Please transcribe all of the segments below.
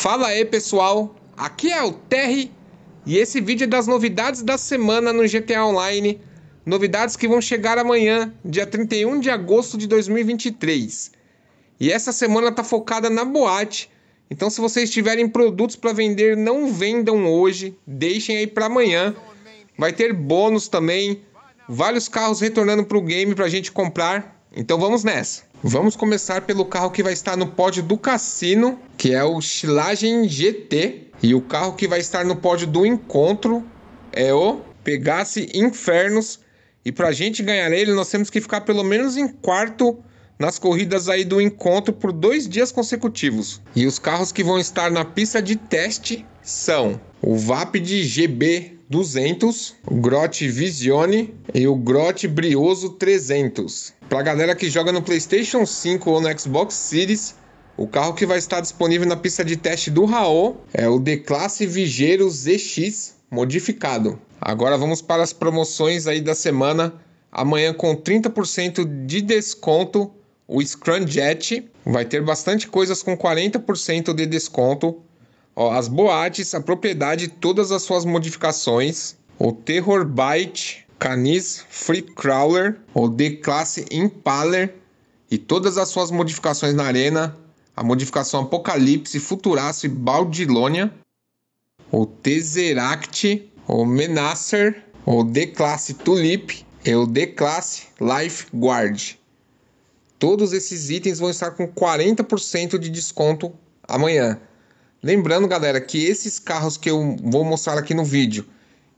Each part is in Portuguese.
Fala aí pessoal, aqui é o Terry e esse vídeo é das novidades da semana no GTA Online. Novidades que vão chegar amanhã, dia 31 de agosto de 2023. E essa semana tá focada na boate. Então se vocês tiverem produtos para vender, não vendam hoje, deixem aí para amanhã. Vai ter bônus também, vários carros retornando para o game para a gente comprar. Então vamos nessa. Vamos começar pelo carro que vai estar no pódio do cassino, que é o Chilagem GT. E o carro que vai estar no pódio do encontro é o Pegasse Infernos. E para a gente ganhar ele, nós temos que ficar pelo menos em quarto nas corridas aí do encontro por dois dias consecutivos. E os carros que vão estar na pista de teste são o Vapid GB 200, o Grote Visione e o Grote Brioso 300. Para a galera que joga no PlayStation 5 ou no Xbox Series, o carro que vai estar disponível na pista de teste do Raul é o D-Classe Vigeiro ZX modificado. Agora vamos para as promoções aí da semana. Amanhã com 30% de desconto, o Scrunjet vai ter bastante coisas com 40% de desconto. Ó, as boates, a propriedade, todas as suas modificações. O Terror Bite, Canis Free Crawler, o D-Classe Impaler e todas as suas modificações na arena. A modificação Apocalipse, Futuraço e Baldilônia. O Tesseract, o Menacer, o D-Classe Tulip e o D-Classe Life Guard. Todos esses itens vão estar com 40% de desconto amanhã. Lembrando, galera, que esses carros que eu vou mostrar aqui no vídeo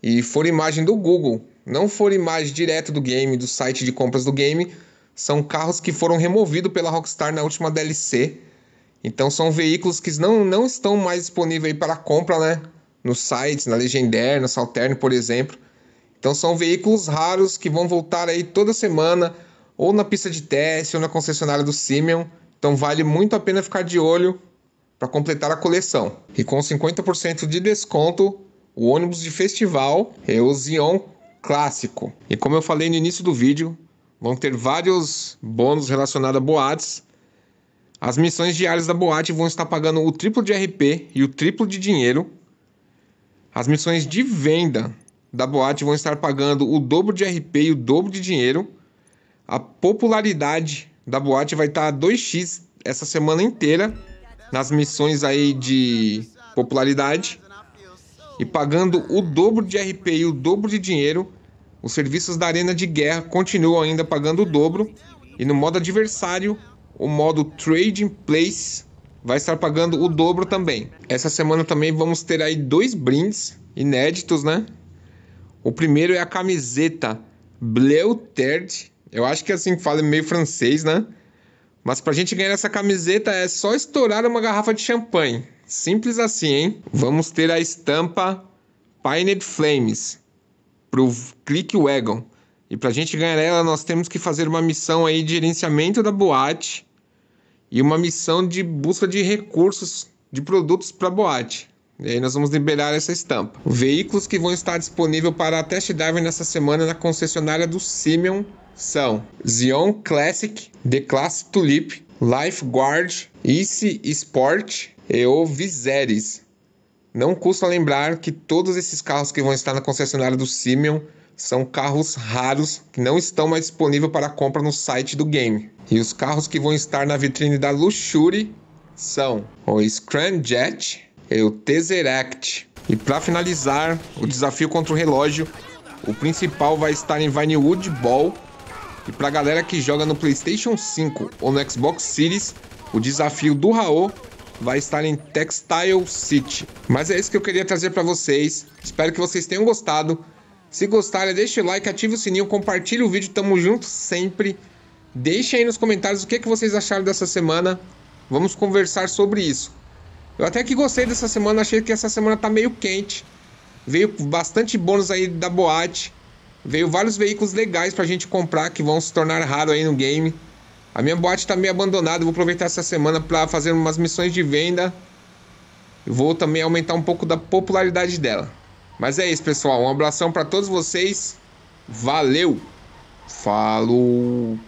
e for imagem do Google, não for imagem direto do game, do site de compras do game, são carros que foram removidos pela Rockstar na última DLC. Então são veículos que não, não estão mais disponíveis para compra, né? Nos sites, na Legendary, na Saltern, por exemplo. Então são veículos raros que vão voltar aí toda semana, ou na pista de teste, ou na concessionária do Simeon. Então vale muito a pena ficar de olho para completar a coleção. E com 50% de desconto, o ônibus de festival é o Zion Clássico. E como eu falei no início do vídeo, vão ter vários bônus relacionados a boates. As missões diárias da boate vão estar pagando o triplo de RP e o triplo de dinheiro. As missões de venda da boate vão estar pagando o dobro de RP e o dobro de dinheiro. A popularidade da boate vai estar 2x essa semana inteira nas missões aí de popularidade e pagando o dobro de RP e o dobro de dinheiro, os serviços da arena de guerra continuam ainda pagando o dobro e no modo adversário, o modo Trading Place vai estar pagando o dobro também. Essa semana também vamos ter aí dois brindes inéditos, né? O primeiro é a camiseta Bleu Terd. Eu acho que assim fala meio francês, né? Mas pra gente ganhar essa camiseta é só estourar uma garrafa de champanhe. Simples assim, hein? Vamos ter a estampa Painted Flames pro Click Wagon. E pra gente ganhar ela, nós temos que fazer uma missão aí de gerenciamento da boate e uma missão de busca de recursos de produtos para boate. E aí nós vamos liberar essa estampa. Veículos que vão estar disponíveis para test drive nessa semana na concessionária do Simeon são Xeon Classic, The Class Tulip, Lifeguard, Easy Sport e o Viseris. Não custa lembrar que todos esses carros que vão estar na concessionária do Simeon são carros raros que não estão mais disponíveis para compra no site do game. E os carros que vão estar na vitrine da Luxury são o Scramjet e o Tesseract. E para finalizar o desafio contra o relógio, o principal vai estar em Vinewood Ball e pra galera que joga no PlayStation 5 ou no Xbox Series, o desafio do Raul vai estar em Textile City. Mas é isso que eu queria trazer para vocês. Espero que vocês tenham gostado. Se gostarem, deixe o like, ative o sininho, compartilhe o vídeo. Tamo junto sempre. Deixe aí nos comentários o que, que vocês acharam dessa semana. Vamos conversar sobre isso. Eu até que gostei dessa semana, achei que essa semana tá meio quente. Veio bastante bônus aí da boate. Veio vários veículos legais pra gente comprar que vão se tornar raro aí no game. A minha boate tá meio abandonada, vou aproveitar essa semana para fazer umas missões de venda. Vou também aumentar um pouco da popularidade dela. Mas é isso, pessoal. Um abração para todos vocês. Valeu. Falou.